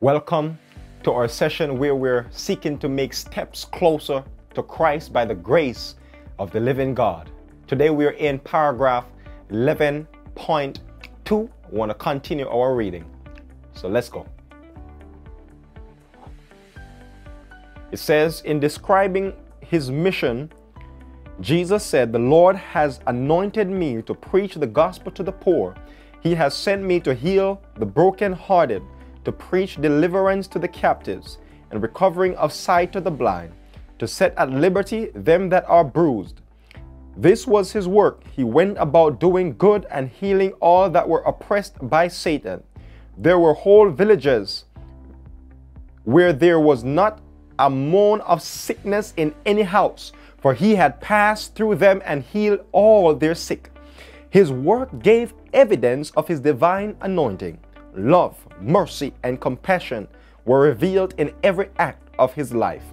Welcome to our session where we're seeking to make steps closer to Christ by the grace of the living God. Today we're in paragraph 11.2. I want to continue our reading. So let's go. It says, in describing his mission, Jesus said, The Lord has anointed me to preach the gospel to the poor. He has sent me to heal the brokenhearted, to preach deliverance to the captives, and recovering of sight to the blind, to set at liberty them that are bruised. This was his work. He went about doing good and healing all that were oppressed by Satan. There were whole villages where there was not a moan of sickness in any house for he had passed through them and healed all their sick. His work gave evidence of his divine anointing. Love, mercy, and compassion were revealed in every act of his life.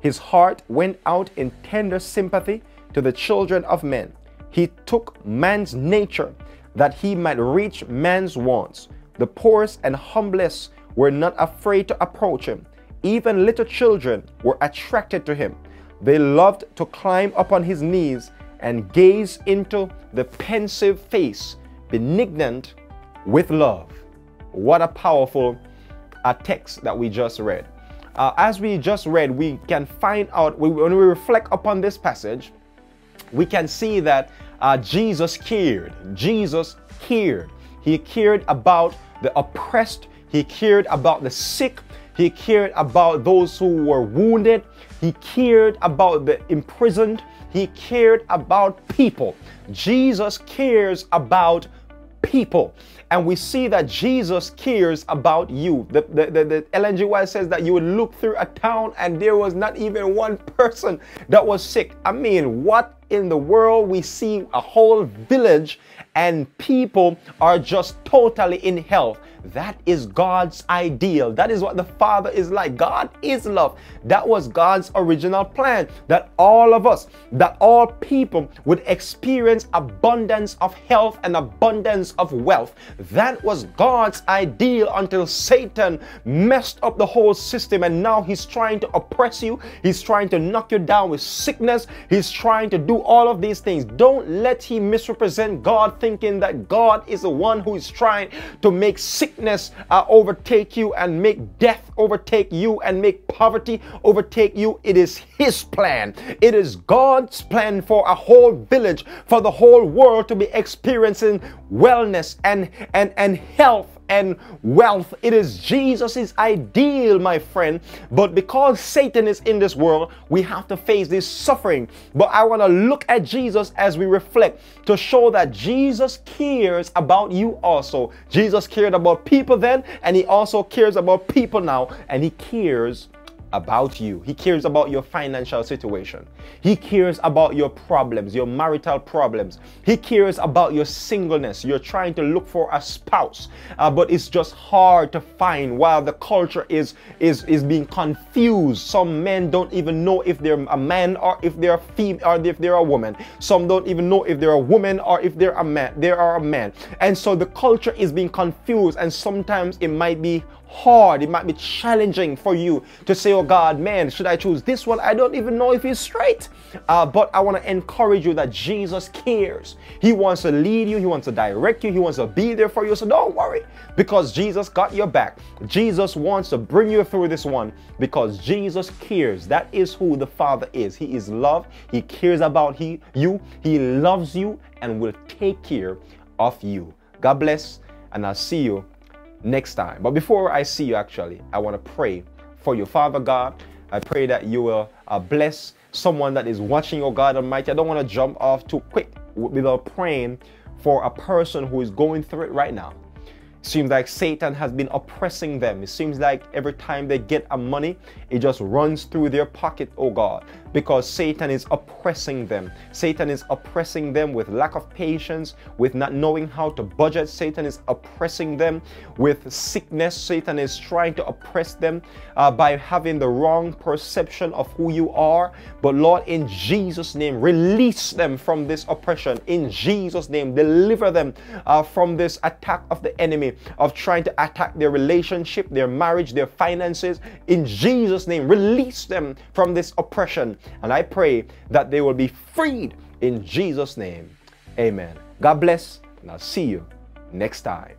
His heart went out in tender sympathy to the children of men. He took man's nature that he might reach man's wants. The poorest and humblest were not afraid to approach him. Even little children were attracted to him. They loved to climb upon his knees and gaze into the pensive face, benignant with love. What a powerful uh, text that we just read. Uh, as we just read, we can find out, we, when we reflect upon this passage, we can see that uh, Jesus cared. Jesus cared. He cared about the oppressed, he cared about the sick, he cared about those who were wounded. He cared about the imprisoned. He cared about people. Jesus cares about people. And we see that Jesus cares about you. The, the, the, the Ellen G. White says that you would look through a town and there was not even one person that was sick. I mean, what in the world? We see a whole village and people are just totally in health. That is God's ideal. That is what the Father is like. God is love. That was God's original plan that all of us, that all people would experience abundance of health and abundance of wealth. That was God's ideal until Satan messed up the whole system and now he's trying to oppress you. He's trying to knock you down with sickness. He's trying to do all of these things. Don't let him misrepresent God thinking that God is the one who is trying to make sickness uh, overtake you and make death overtake you and make poverty overtake you. It is His plan. It is God's plan for a whole village, for the whole world to be experiencing wellness and, and, and health and wealth. It is Jesus' ideal, my friend. But because Satan is in this world, we have to face this suffering. But I want to look at Jesus as we reflect to show that Jesus cares about you also. Jesus cared about people then, and he also cares about people now, and he cares about you. He cares about your financial situation. He cares about your problems, your marital problems. He cares about your singleness. You're trying to look for a spouse, uh, but it's just hard to find while the culture is, is, is being confused. Some men don't even know if they're a man or if they're a female or if they're a woman. Some don't even know if they're a woman or if they're a man. They are a man. And so the culture is being confused and sometimes it might be hard, it might be challenging for you to say, oh God, man, should I choose this one? I don't even know if he's straight. Uh, but I want to encourage you that Jesus cares. He wants to lead you, He wants to direct you, He wants to be there for you. So don't worry because Jesus got your back. Jesus wants to bring you through this one because Jesus cares. That is who the Father is. He is love, He cares about he, you, He loves you, and will take care of you. God bless, and I'll see you next time. But before I see you, actually, I want to pray for you. Father God, I pray that you will uh, bless someone that is watching, oh God Almighty. I don't want to jump off too quick without praying for a person who is going through it right now. Seems like Satan has been oppressing them. It seems like every time they get a money, it just runs through their pocket, oh God, because Satan is oppressing them. Satan is oppressing them with lack of patience, with not knowing how to budget. Satan is oppressing them with sickness. Satan is trying to oppress them uh, by having the wrong perception of who you are. But Lord, in Jesus' name, release them from this oppression. In Jesus' name, deliver them uh, from this attack of the enemy enemy of trying to attack their relationship, their marriage, their finances. In Jesus' name, release them from this oppression. And I pray that they will be freed in Jesus' name. Amen. God bless, and I'll see you next time.